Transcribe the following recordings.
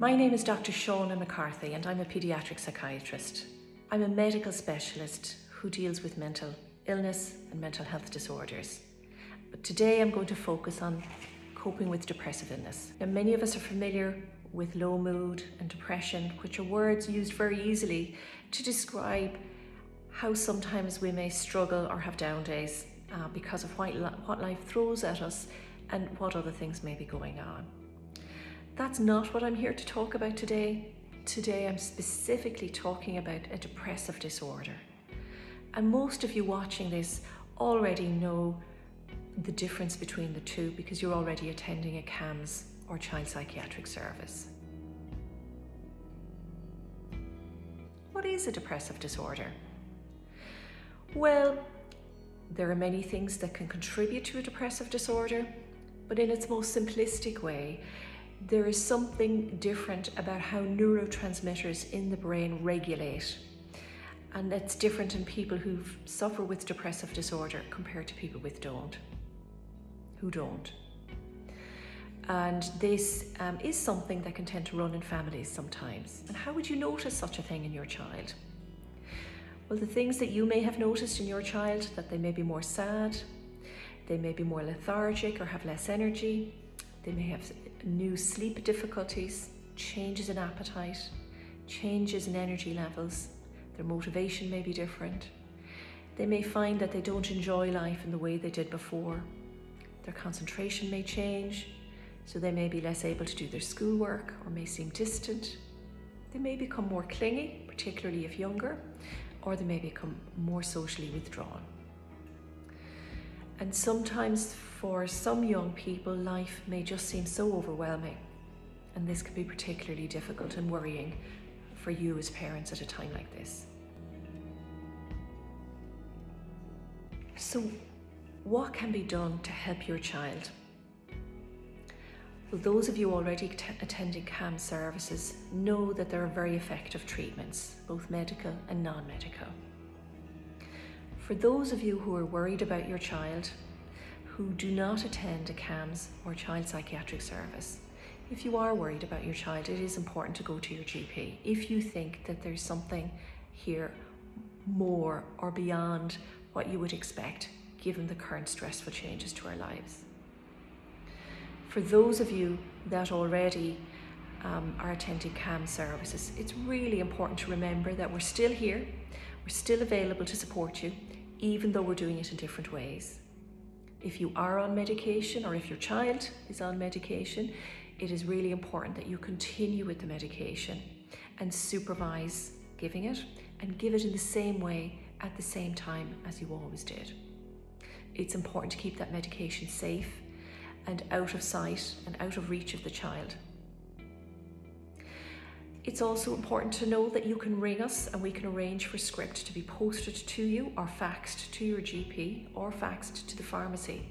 My name is Dr. Shauna McCarthy and I'm a paediatric psychiatrist. I'm a medical specialist who deals with mental illness and mental health disorders. But today I'm going to focus on coping with depressive illness. Now, many of us are familiar with low mood and depression, which are words used very easily to describe how sometimes we may struggle or have down days uh, because of what, what life throws at us and what other things may be going on. That's not what I'm here to talk about today. Today I'm specifically talking about a depressive disorder. And most of you watching this already know the difference between the two because you're already attending a CAMHS or child psychiatric service. What is a depressive disorder? Well, there are many things that can contribute to a depressive disorder, but in its most simplistic way, there is something different about how neurotransmitters in the brain regulate. And it's different in people who suffer with depressive disorder compared to people with don't, who don't. And this um, is something that can tend to run in families sometimes. And how would you notice such a thing in your child? Well, the things that you may have noticed in your child that they may be more sad, they may be more lethargic or have less energy, they may have new sleep difficulties, changes in appetite, changes in energy levels. Their motivation may be different. They may find that they don't enjoy life in the way they did before. Their concentration may change, so they may be less able to do their schoolwork or may seem distant. They may become more clingy, particularly if younger, or they may become more socially withdrawn. And sometimes for some young people, life may just seem so overwhelming. And this can be particularly difficult and worrying for you as parents at a time like this. So, what can be done to help your child? Well, those of you already attending CAMHS services know that there are very effective treatments, both medical and non medical. For those of you who are worried about your child, who do not attend a CAMHS or child psychiatric service, if you are worried about your child, it is important to go to your GP. If you think that there's something here more or beyond what you would expect given the current stressful changes to our lives. For those of you that already um, are attending CAMHS services, it's really important to remember that we're still here, we're still available to support you, even though we're doing it in different ways. If you are on medication or if your child is on medication, it is really important that you continue with the medication and supervise giving it and give it in the same way at the same time as you always did. It's important to keep that medication safe and out of sight and out of reach of the child. It's also important to know that you can ring us and we can arrange for script to be posted to you or faxed to your GP or faxed to the pharmacy.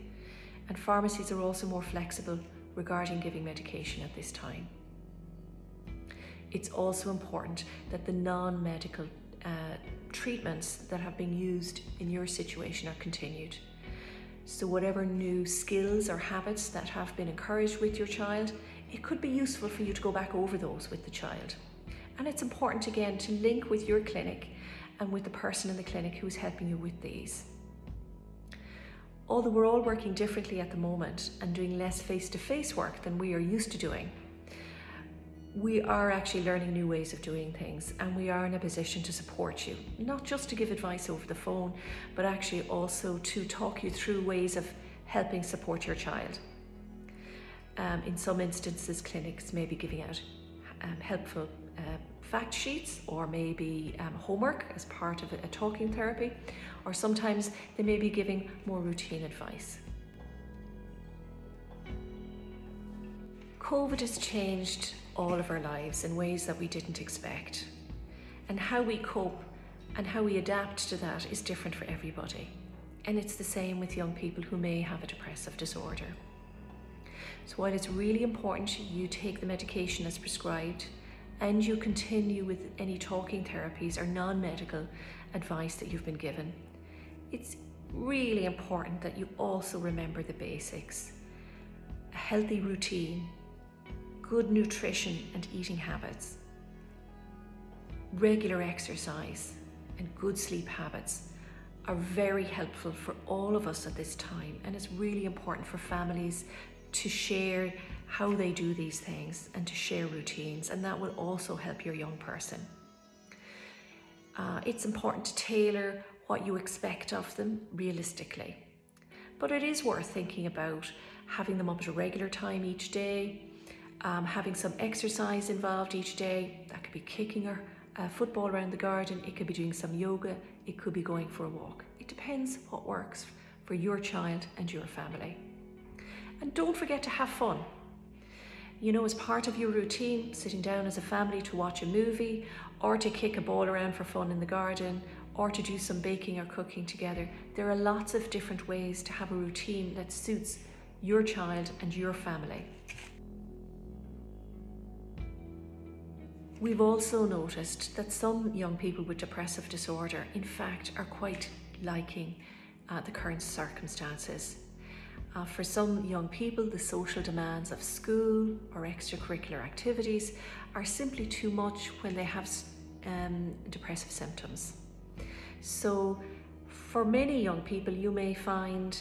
And pharmacies are also more flexible regarding giving medication at this time. It's also important that the non medical uh, treatments that have been used in your situation are continued. So, whatever new skills or habits that have been encouraged with your child, it could be useful for you to go back over those with the child. And it's important again to link with your clinic and with the person in the clinic who's helping you with these. Although we're all working differently at the moment and doing less face to face work than we are used to doing, we are actually learning new ways of doing things and we are in a position to support you, not just to give advice over the phone, but actually also to talk you through ways of helping support your child. Um, in some instances, clinics may be giving out um, helpful uh, fact sheets or maybe um, homework as part of a, a talking therapy, or sometimes they may be giving more routine advice. COVID has changed all of our lives in ways that we didn't expect. And how we cope and how we adapt to that is different for everybody. And it's the same with young people who may have a depressive disorder. So while it's really important you take the medication as prescribed and you continue with any talking therapies or non-medical advice that you've been given, it's really important that you also remember the basics. A healthy routine, good nutrition and eating habits, regular exercise, and good sleep habits are very helpful for all of us at this time. And it's really important for families to share how they do these things and to share routines, and that will also help your young person. Uh, it's important to tailor what you expect of them realistically. But it is worth thinking about having them up at a regular time each day, um, having some exercise involved each day. That could be kicking or a football around the garden, it could be doing some yoga, it could be going for a walk. It depends what works for your child and your family. And don't forget to have fun. You know, as part of your routine, sitting down as a family to watch a movie or to kick a ball around for fun in the garden or to do some baking or cooking together, there are lots of different ways to have a routine that suits your child and your family. We've also noticed that some young people with depressive disorder, in fact, are quite liking uh, the current circumstances. Uh, for some young people, the social demands of school or extracurricular activities are simply too much when they have um, depressive symptoms. So, for many young people, you may find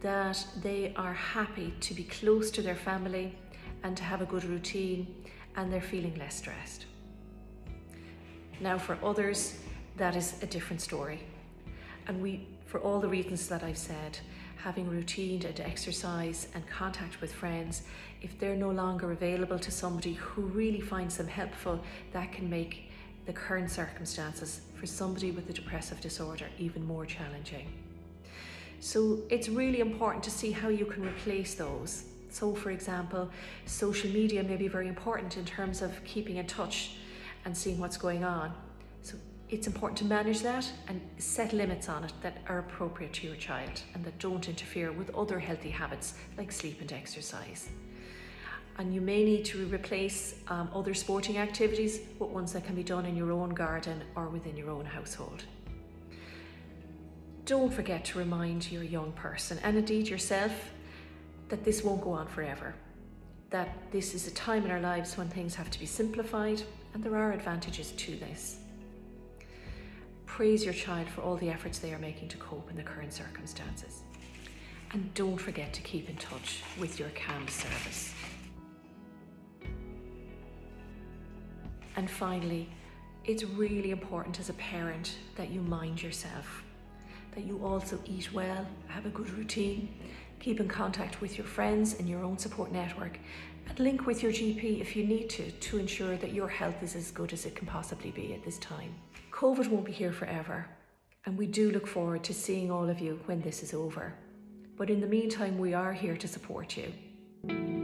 that they are happy to be close to their family and to have a good routine and they're feeling less stressed. Now, for others, that is a different story. And we, for all the reasons that I've said, having routine and exercise and contact with friends, if they're no longer available to somebody who really finds them helpful, that can make the current circumstances for somebody with a depressive disorder even more challenging. So it's really important to see how you can replace those. So, for example, social media may be very important in terms of keeping in touch and seeing what's going on. So it's important to manage that and set limits on it that are appropriate to your child and that don't interfere with other healthy habits like sleep and exercise. And you may need to replace um, other sporting activities with ones that can be done in your own garden or within your own household. Don't forget to remind your young person and indeed yourself that this won't go on forever. That this is a time in our lives when things have to be simplified and there are advantages to this. Praise your child for all the efforts they are making to cope in the current circumstances. And don't forget to keep in touch with your CAMHS service. And finally, it's really important as a parent that you mind yourself, that you also eat well, have a good routine, keep in contact with your friends and your own support network, and link with your GP if you need to to ensure that your health is as good as it can possibly be at this time. COVID won't be here forever, and we do look forward to seeing all of you when this is over. But in the meantime, we are here to support you.